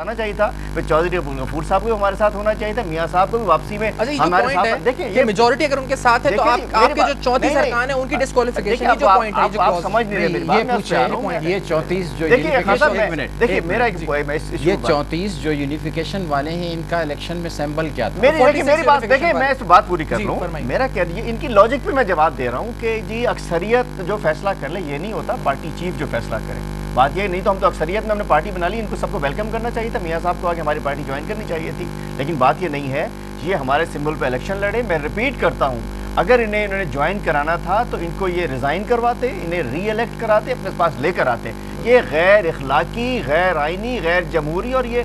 आना चाहिए था। फिर चौधरी गफूर साहब को हमारे साथ होना चाहिए था मियाँ साहब को भी वापसी में अच्छा हमारे साथ देखिए ये मेजोरिटी अगर उनके साथ है तो आप आपके जो चौथी सरकार है उनकी डिस्कालिफिकेशन जो पॉइंट है आप- समझ नहीं रहे मेरी बात, ये रहा हूँ। चौंतीस जो देखिए देखिए मेरा। एक मैं इस ये चौंतीस जो यूनिफिकेशन वाले हैं इनका इलेक्शन में सैंबल क्या था? मेरी देखिए मेरी बात देखिए मैं इस बात पूरी कर जी, लूँ मेरा क्या ये इनकी लॉजिक पे मैं जवाब दे रहा हूँ कि जी अक्सरियत जो फैसला कर ले ये नहीं होता पार्टी चीफ जो फैसला करे। बात ये नहीं तो हम तो अक्सरियत में हमने पार्टी बना ली, इनको सबको वेलकम करना चाहिए था। मियाँ साहब को आगे हमारी पार्टी ज्वाइन करनी चाहिए थी। लेकिन बात ये नहीं है, ये हमारे सिंबल पर इलेक्शन लड़े। मैं रिपीट करता हूँ, अगर इन्हें, इन्होंने ज्वाइन कराना था तो इनको ये रिज़ाइन करवाते, इन्हें री एलेक्ट कराते, अपने पास लेकर आते। ये गैर अखलाकी गैर आइनी गैर जमहूरी और ये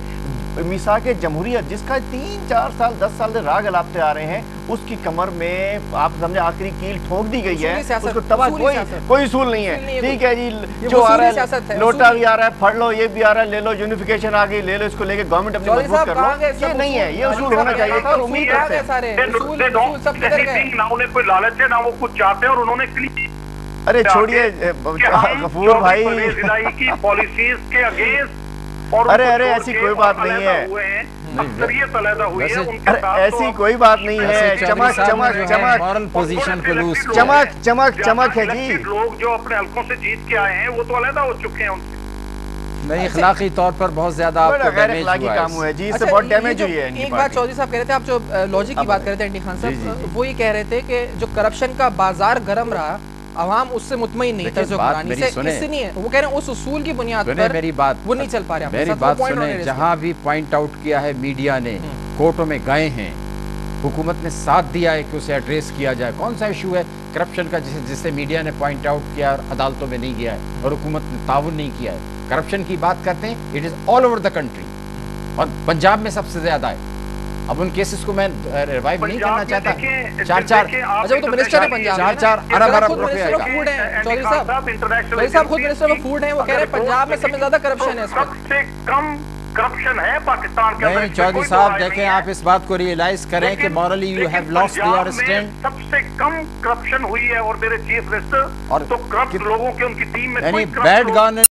मिसा के जमहूरियत जिसका तीन चार साल दस साल से राग अलापते आ रहे हैं उसकी कमर में आप समझे आखिरी कील ठोक दी गई है। उसको तबाह कोई कोई उसूल नहीं है। है ठीक है जी जो आ रहा है है, लोटा भी आ रहा है फड़ लो ये भी आ रहा है ले लो यूनिफिकेशन आ गई ले लो इसको लेके गवर्नमेंट अपनी मज़बूत कर लो। ये नहीं है ये उसूल? होना चाहिए। था उम्मीद हैं। ना उन्हें कोई लालच है ना वो कुछ चाहते हैं और उन्होंने अरे छोड़िए कि गफूर भाई। की पॉलिसीज़ के अगेंस्ट और अरे, अरे, ऐसी कोई बात नहीं है। अक्सरियत अलहदा हुई ऐसी तो। कोई बात नहीं है। चमक चमक चमक। moral position को lose लोग किया। चमक चमक चमक है जी। लोग जो अपने हलकों से जीत के आए हैं वो तो अलहदा हो चुके हैं उनसे। नहीं अखलाकी तौर पर बहुत ज़्यादा आपको डैमेज हुआ काम हुआ है जी। इससे अच्छा, बहुत डैमेज हुई है एक बात चौधरी साहब कह रहे थे आप जो लॉजिक की बात कर रहे थे एंटी खान साहब वो ये कह रहे थे कि जो करप्शन का बाज़ार गर्म रहा आवाम उससे मुतमईन नहीं तर्ज बात से इससे नहीं है। वो कह रहे हैं उस उसूल की बुनियाद पर मेरी बात। वो नहीं चल पा रहे। मेरी बात सुने। जहाँ भी पॉइंट आउट किया है मीडिया ने कोर्टों में गए हैं हुकूमत ने साथ दिया है कि उसे एड्रेस किया जाए। कौन सा इशू है? करप्शन का जिसे जिसे मीडिया ने पॉइंट आउट किया और अदालतों में नहीं गया है और हुकूमत ने ताउन नहीं किया है। करप्शन की बात करते हैं it is all over the country और पंजाब में सबसे ज़्यादा है। अब उन केसेस को मैं रिवाइव नहीं करना चाहता। चार चार। अच्छा वो तो मिनिस्टर है। पंजाब चार चार। अरब अरब रुपए आएगा। फ़ूड है चौधरी साहब। चौधरी साहब खुद मिनिस्टर ऑफ़ फ़ूड हैं वो कह रहे हैं पंजाब में सबसे ज़्यादा करप्शन है। सबसे कम करप्शन है पाकिस्तान के नहीं चौधरी साहब देखें आप इस बात को रियलाइज़ करें कि morally you have lost your stand सबसे कम करप्शन हुई है और मेरे चीफ मिनिस्टर और तो करप्ट लोगों के उनकी टीम में कोई बैड गवर्नेंस